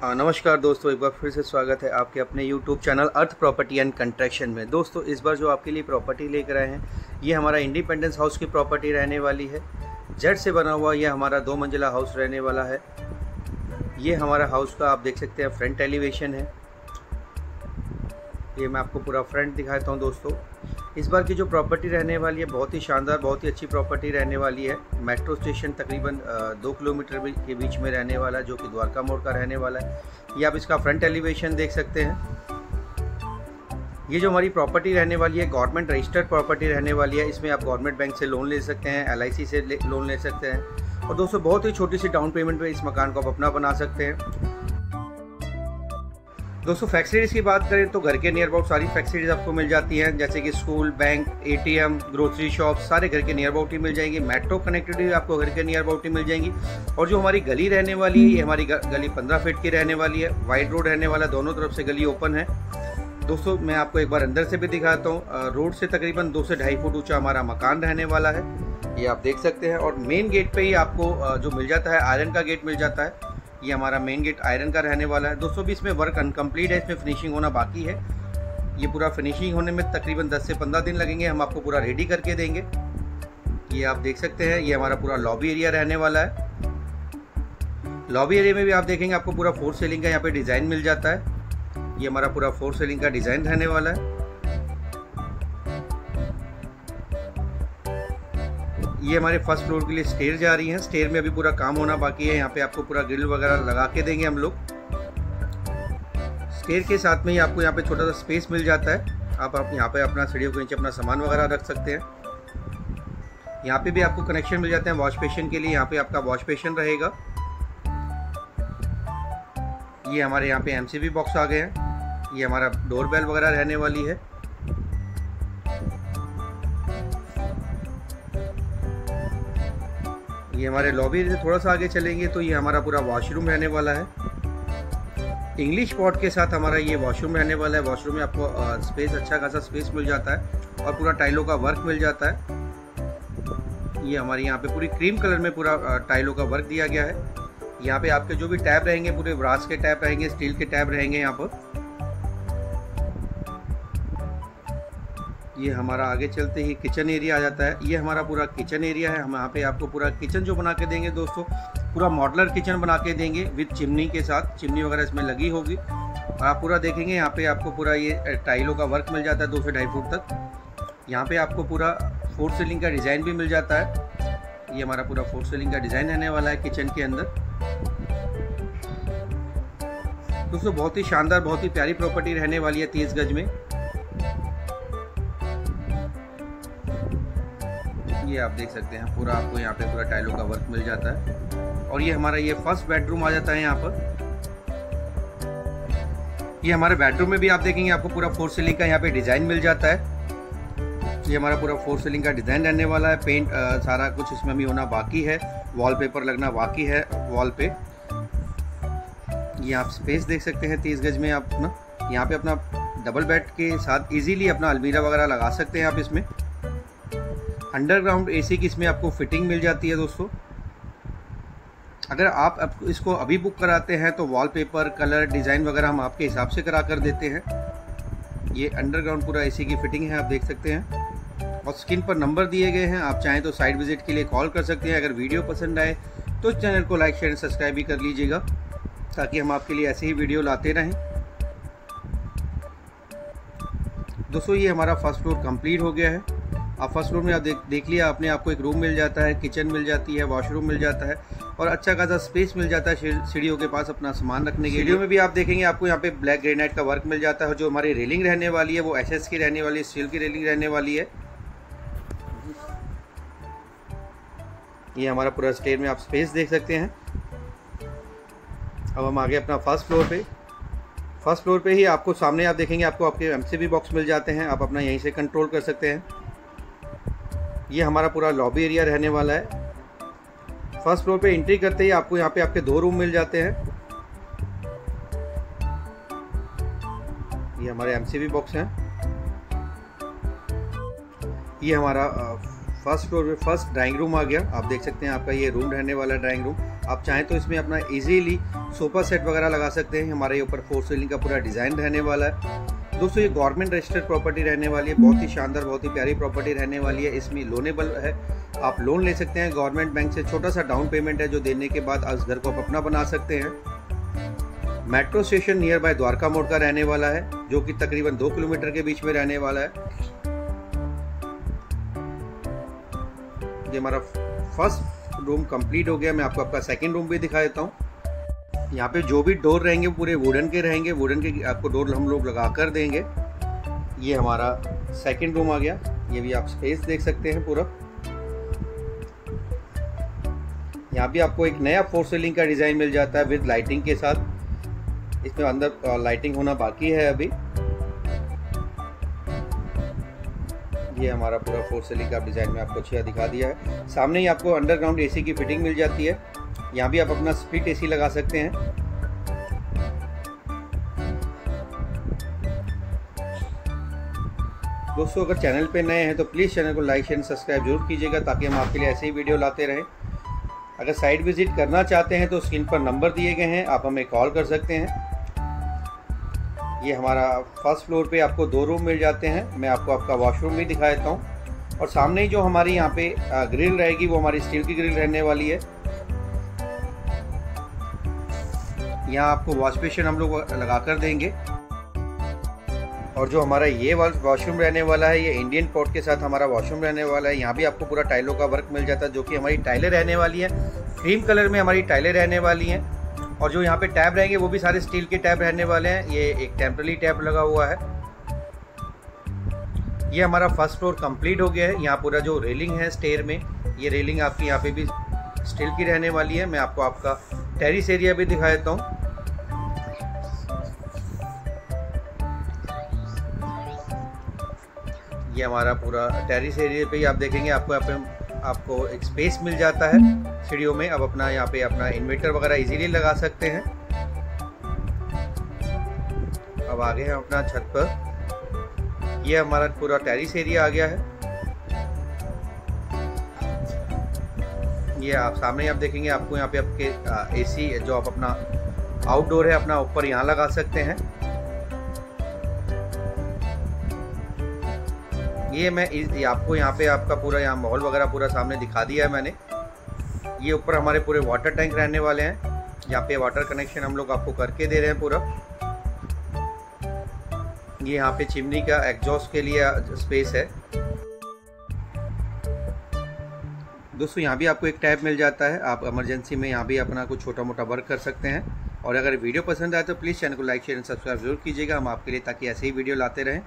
हाँ नमस्कार दोस्तों, एक बार फिर से स्वागत है आपके अपने YouTube channel earth property and construction में। दोस्तों, इस बार जो आपके लिए प्रॉपर्टी लेकर आए हैं, ये हमारा इंडिपेंडेंस हाउस की प्रॉपर्टी रहने वाली है। जेड से बना हुआ यह हमारा दो मंजिला हाउस रहने वाला है। ये हमारा हाउस का आप देख सकते हैं, फ्रंट एलिवेशन है। ये मैं आपको पूरा फ्रंट दिखाता हूँ दोस्तों। इस बार की जो प्रॉपर्टी रहने वाली है, बहुत ही शानदार, बहुत ही अच्छी प्रॉपर्टी रहने वाली है। मेट्रो स्टेशन तकरीबन दो किलोमीटर के बीच में रहने वाला जो कि द्वारका मोड़ का रहने वाला है। ये आप इसका फ्रंट एलिवेशन देख सकते हैं। ये जो हमारी प्रॉपर्टी रहने वाली है गवर्नमेंट रजिस्टर्ड प्रॉपर्टी रहने वाली है। इसमें आप गवर्नमेंट बैंक से लोन ले सकते हैं LIC से लोन ले सकते हैं। और दोस्तों, बहुत ही छोटी सी डाउन पेमेंट में इस मकान को आप अपना बना सकते हैं। दोस्तों फैसिलिटीज़ की बात करें तो घर के नियर अबाउट सारी फैसिलिटीज़ आपको मिल जाती हैं, जैसे कि school bank ATM grocery shop सारे घर के नियर अबाउट ही मिल जाएँगी। मेट्रो कनेक्टिविटी आपको घर के नियर अबाउट ही मिल जाएँगी। और जो हमारी गली रहने वाली है, ये हमारी गली पंद्रह फीट की रहने वाली है। वाइड रोड रहने वाला, दोनों तरफ़ से गली ओपन है। दोस्तों, मैं आपको एक बार अंदर से भी दिखाता हूँ। रोड से तकरीबन दो से ढाई फुट ऊँचा हमारा मकान रहने वाला है। ये आप देख सकते हैं। और मेन गेट पे ही आपको जो मिल जाता है आयरन का गेट मिल जाता है। ये हमारा मेन गेट आयरन का रहने वाला है। दोस्तों भी इसमें वर्क अनकम्प्लीट है, इसमें फिनिशिंग होना बाकी है। ये पूरा फिनिशिंग होने में तकरीबन 10 से 15 दिन लगेंगे, हम आपको पूरा रेडी करके देंगे। ये आप देख सकते हैं, ये हमारा पूरा लॉबी एरिया रहने वाला है। लॉबी एरिया में भी आप देखेंगे, आपको पूरा फोर सेलिंग का यहाँ पे डिज़ाइन मिल जाता है। ये हमारा पूरा फोर सेलिंग का डिज़ाइन रहने वाला है। ये हमारे फ़र्स्ट फ्लोर के लिए स्टेयर जा रही है। स्टेयर में अभी पूरा काम होना बाकी है। यहाँ पे आपको पूरा ग्रिल वगैरह लगा के देंगे हम लोग। स्टेयर के साथ में ही आपको यहाँ पे छोटा सा स्पेस मिल जाता है। आप आप यहाँ पे अपना सीढ़ियों के नीचे अपना सामान वगैरह रख सकते हैं। यहाँ पे भी आपको कनेक्शन मिल जाते हैं वॉश बेसिन के लिए। यहाँ पे आपका वॉश बेसिन रहेगा। ये हमारे यहाँ पे एमसीबी बॉक्स आ गए हैं। ये हमारा डोर बेल वगैरह रहने वाली है। ये हमारे लॉबी से थोड़ा सा आगे चलेंगे तो ये हमारा पूरा वॉशरूम रहने वाला है। इंग्लिश पॉट के साथ हमारा ये वॉशरूम रहने वाला है। वॉशरूम में आपको स्पेस अच्छा खासा स्पेस मिल जाता है और पूरा टाइलों का वर्क मिल जाता है। ये हमारे यहाँ पे पूरी क्रीम कलर में पूरा टाइलों का वर्क दिया गया है। यहाँ पे आपके जो भी टैब रहेंगे, पूरे ब्रास के टैब रहेंगे स्टील के टैब रहेंगे यहाँ पर। ये हमारा आगे चलते ही किचन एरिया आ जाता है। ये हमारा पूरा किचन एरिया है। हम यहाँ पे आपको पूरा किचन जो बना के देंगे दोस्तों, पूरा मॉडलर किचन बना के देंगे विद चिमनी के साथ। चिमनी वगैरह इसमें लगी होगी। आप पूरा देखेंगे, यहाँ पे आपको पूरा ये टाइलों का वर्क मिल जाता है दो से ढाई फुट तक। यहाँ पे आपको पूरा फोर सीलिंग का डिज़ाइन भी मिल जाता है। ये हमारा पूरा फोर सीलिंग का डिज़ाइन रहने वाला है किचन के अंदर। दोस्तों, बहुत ही शानदार, बहुत ही प्यारी प्रॉपर्टी रहने वाली है तीस गज में। ये आप देख सकते हैं पूरा आपको यहाँ पे पूरा टाइलों का वर्क मिल जाता है। और ये हमारा ये फ़र्स्ट बेडरूम आ जाता है यहाँ पर। ये हमारे बेडरूम में भी आप देखेंगे आपको पूरा फोर सीलिंग का यहाँ पे डिज़ाइन मिल जाता है। ये हमारा पूरा फोर सीलिंग का डिज़ाइन रहने वाला है। पेंट आ, सारा कुछ इसमें भी होना बाकी है। वॉलपेपर लगना बाकी है वॉल पे। ये आप स्पेस देख सकते हैं तीस गज में आप ना यहाँ पे अपना डबल बेड के साथ इजीली अपना अलमीरा वगैरह लगा सकते हैं आप इसमें। अंडरग्राउंड एसी की इसमें आपको फिटिंग मिल जाती है दोस्तों। अगर आप इसको अभी बुक कराते हैं तो वॉलपेपर, कलर, डिज़ाइन वगैरह हम आपके हिसाब से करा कर देते हैं। ये अंडरग्राउंड पूरा एसी की फिटिंग है, आप देख सकते हैं। और स्क्रीन पर नंबर दिए गए हैं, आप चाहें तो साइट विज़िट के लिए कॉल कर सकते हैं। अगर वीडियो पसंद आए तो चैनल को लाइक, शेयर सब्सक्राइब भी कर लीजिएगा, ताकि हम आपके लिए ऐसे ही वीडियो लाते रहें। दोस्तों, ये हमारा फ़र्स्ट फ्लोर कंप्लीट हो गया है। आप फ़र्स्ट फ्लोर में आप देख देख लिया आपने आपको एक रूम मिल जाता है, किचन मिल जाती है वॉशरूम मिल जाता है और अच्छा खासा स्पेस मिल जाता है सीढ़ियों के पास अपना सामान रखने के लिए। में भी आप देखेंगे आपको यहाँ पे ब्लैक ग्रेनाइट का वर्क मिल जाता है जो हमारी रेलिंग रहने वाली है, वो एस की रहने वाली है स्टील की रेलिंग रहने वाली है। ये हमारा पूरा स्टेयर में आप स्पेस देख सकते हैं। अब हम आगे अपना फ़र्स्ट फ्लोर पे फ़र्स्ट फ्लोर पे ही आपको सामने आप देखेंगे, आपको आपके एमसीबी बॉक्स मिल जाते हैं, आप अपना यहीं से कंट्रोल कर सकते हैं। ये हमारा पूरा लॉबी एरिया रहने वाला है। फ़र्स्ट फ्लोर पे एंट्री करते ही आपको यहाँ पे आपके दो रूम मिल जाते हैं। ये हमारे एमसीबी बॉक्स हैं। ये हमारा फ़र्स्ट फ्लोर पे फ़र्स्ट ड्राइंग रूम आ गया। आप देख सकते हैं आपका ये रूम रहने वाला है ड्राइंग रूम आप चाहें तो इसमें अपना इजीली सोफा सेट वगैरह लगा सकते हैं। हमारे ऊपर फोर सीलिंग का पूरा डिज़ाइन रहने वाला है। दोस्तों, ये गवर्नमेंट रजिस्टर्ड प्रॉपर्टी रहने वाली है। बहुत ही शानदार, बहुत ही प्यारी प्रॉपर्टी रहने वाली है। इसमें लोनेबल है। आप लोन ले सकते हैं। गवर्नमेंट बैंक से छोटा सा डाउन पेमेंट है, जो देने के बाद उस घर को आप अपना बना सकते हैं। Metro station nearby Dwarka Mor का रहने वाला है, जो कि तकरीबन दो किलोमीटर के बीच में रहने वाला है। ये हमारा फ़र्स्ट रूम कंप्लीट हो गया। मैं आपको आपका सेकंड रूम भी दिखा देता हूँ। यहाँ पे जो भी डोर रहेंगे, पूरे वुडन के रहेंगे। वुडन के आपको डोर हम लोग लगा कर देंगे। ये हमारा सेकंड रूम आ गया। ये भी आप स्पेस देख सकते हैं पूरा। यहाँ भी आपको एक नया फोर सीलिंग का डिज़ाइन मिल जाता है विद लाइटिंग के साथ। इसमें अंदर लाइटिंग होना बाकी है अभी। ये हमारा पूरा फोर सीलिंग का डिज़ाइन में आपको अच्छा दिखा दिया है। सामने ही आपको अंडरग्राउंड एसी की फिटिंग मिल जाती है। यहाँ भी आप अपना स्प्लिट एसी लगा सकते हैं। दोस्तों, अगर चैनल पे नए हैं तो प्लीज़ चैनल को लाइक एंड सब्सक्राइब ज़रूर कीजिएगा, ताकि हम आपके लिए ऐसे ही वीडियो लाते रहें। अगर साइट विज़िट करना चाहते हैं तो स्क्रीन पर नंबर दिए गए हैं, आप हमें कॉल कर सकते हैं। ये हमारा फ़र्स्ट फ्लोर पे आपको दो रूम मिल जाते हैं, मैं आपको आपका वॉशरूम भी दिखा देता हूँ। और सामने ही जो हमारी यहाँ पे ग्रिल रहेगी, वो हमारी स्टील की ग्रिल रहने वाली है। यहाँ आपको वॉश बेसिन हम लोग लगा कर देंगे। और जो हमारा ये वॉशरूम रहने वाला है, ये इंडियन पोर्ट के साथ हमारा वॉशरूम रहने वाला है, यहाँ भी आपको पूरा टाइलों का वर्क मिल जाता है, जो कि हमारी टाइलें रहने वाली हैं। क्रीम कलर में हमारी टाइलें रहने वाली हैं। और जो यहाँ पे टैब रहेंगे, वो भी सारे स्टील के टैब रहने वाले हैं। ये एक टेम्पररी टैब लगा हुआ है। ये हमारा फ़र्स्ट फ्लोर कंप्लीट हो गया है। यहाँ पूरा जो रेलिंग है स्टेयर में, ये रेलिंग आपकी यहाँ पे भी स्टील की रहने वाली है। मैं आपको आपका टेरिस एरिया भी दिखा देता हूँ। ये हमारा पूरा टेरिस एरिया पे ही आप देखेंगे, आपको यहाँ पे आपको एक स्पेस मिल जाता है सीढ़ियों में। अब अपना यहाँ पे अपना इन्वर्टर वगैरह इजीली लगा सकते हैं। अब आगे हैं अपना छत पर। ये हमारा पूरा टेरिस एरिया आ गया है। ये आप सामने आप देखेंगे, आपको यहाँ पे आपके एसी जो आप अपना आउटडोर है, अपना ऊपर यहाँ लगा सकते हैं। ये मैं इस आपको यहाँ पे आपका पूरा यहाँ माहौल वगैरह पूरा सामने दिखा दिया है मैंने। ये ऊपर हमारे पूरे वाटर टैंक रहने वाले हैं। यहाँ पे वाटर कनेक्शन हम लोग आपको करके दे रहे हैं पूरा। ये यहाँ पे चिमनी का एग्जॉस्ट के लिए स्पेस है। दोस्तों, यहाँ भी आपको एक टैब मिल जाता है। आप इमरजेंसी में यहाँ भी अपना कुछ छोटा मोटा वर्क कर सकते हैं। और अगर वीडियो पसंद आए तो प्लीज़ चैनल को लाइक शेयर एंड सब्सक्राइब ज़रूर कीजिएगा। हम आपके लिए ताकि ऐसे ही वीडियो लाते रहें।